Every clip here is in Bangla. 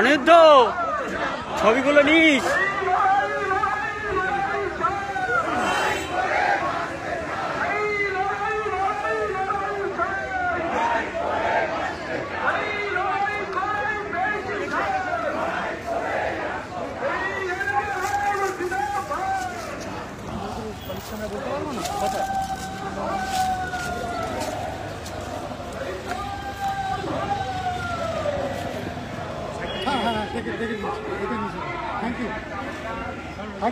অনিরুদ্ধ ছবিগুলো নিস।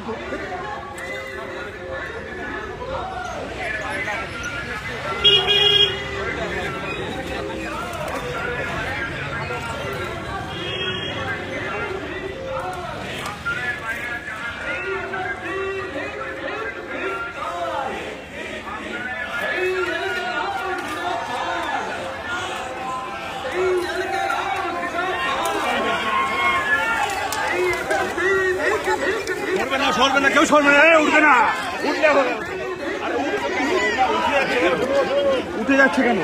はい কেউ সরবে না। উঠবে না। উঠলে হবে উঠে- যাচ্ছে কেন?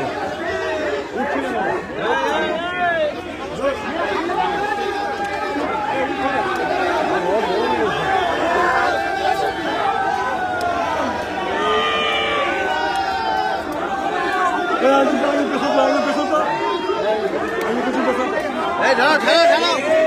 এই ঢালা ঢালা ঢালা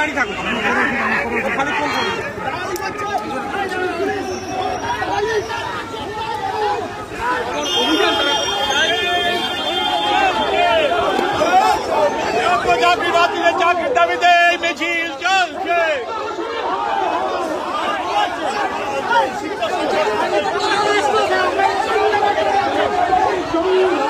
দাঁড়িয়ে থাকো খালি ফোন করো চাকরি বাতিলের চাকরির দাবিতে এই মিছিল চলছে এই ছাত্র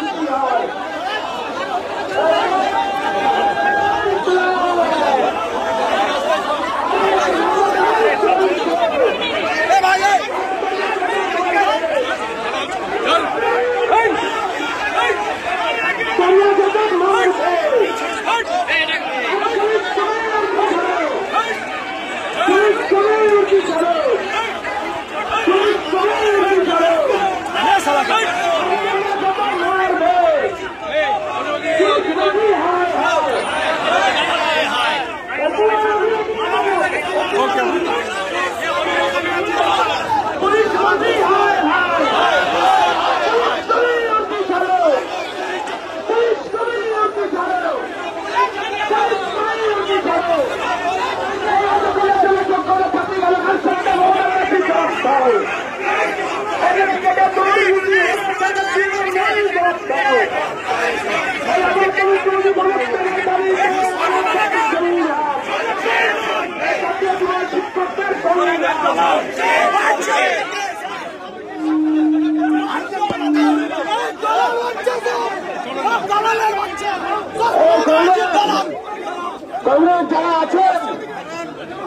কংগ্রেস যারা আছেন,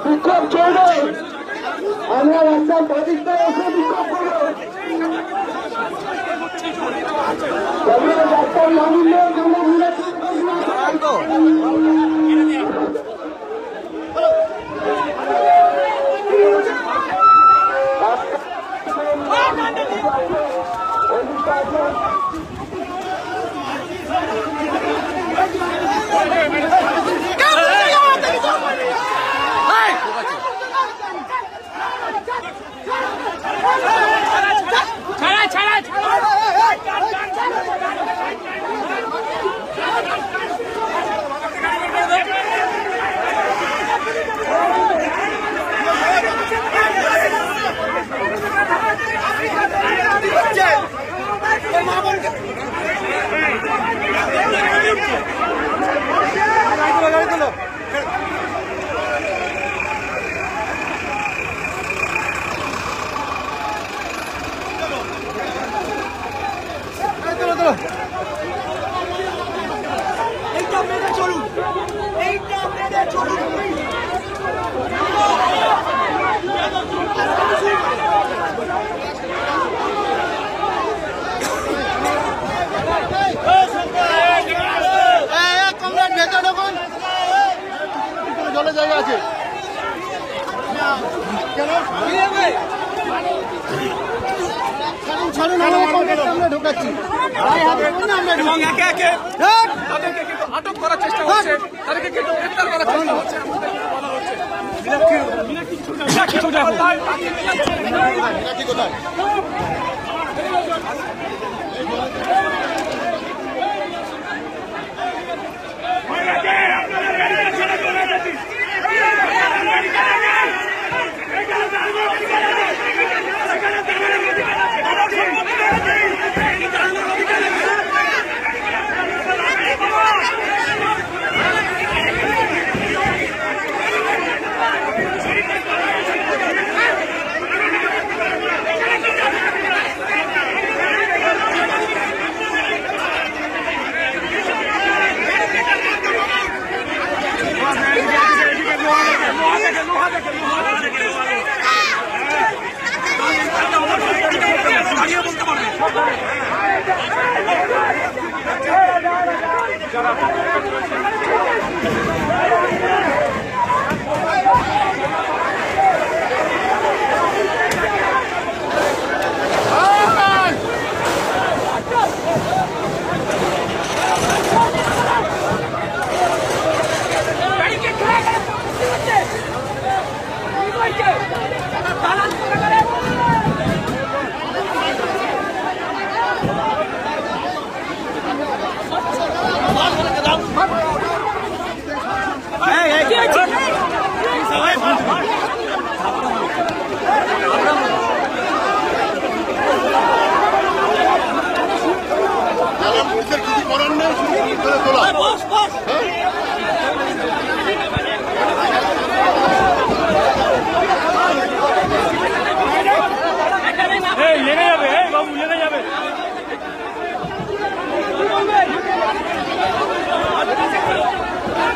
বিক্ষোভ চলবে আমরা রাস্তার বাদিকটা এসে বিক্ষোভ করব। কংগ্রেস রাস্তার মানুষ আমরা আটক করার চেষ্টা হচ্ছে তাদেরকে কিন্তু গ্রেফতার করার চেষ্টা হচ্ছে। কোথায় Hey, yine yapıyor. Hey, ben bu yine yapıyor.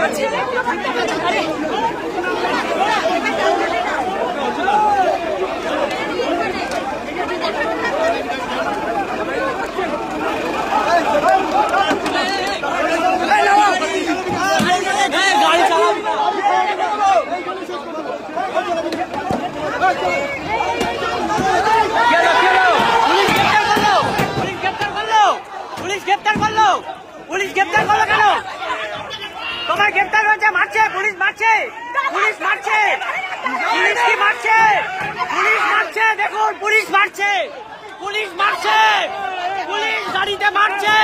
같이. মারছে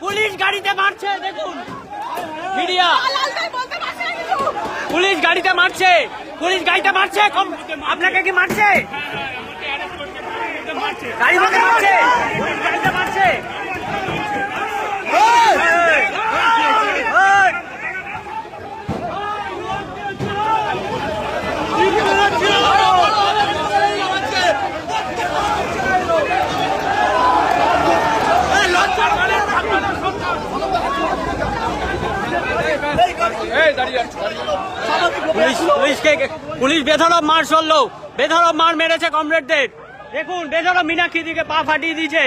পুলিশ গাড়িতে মারছে দেখুন। মিডিয়া। পুলিশ গাড়িতে মারছে। পুলিশ গাড়িতে মারছে। আপনাকে কি মারছে? গাড়ি মারছে। মারছে এই! এই! এই দাঁড়িয়ে আছে পুলিশ পুলিশ বেধরব মার চলল বেধরব মার মেরেছে কমরেডদের। দেখুন বেধরব মীনাক্ষী দিকে পা ফাটিয়ে দিয়েছে।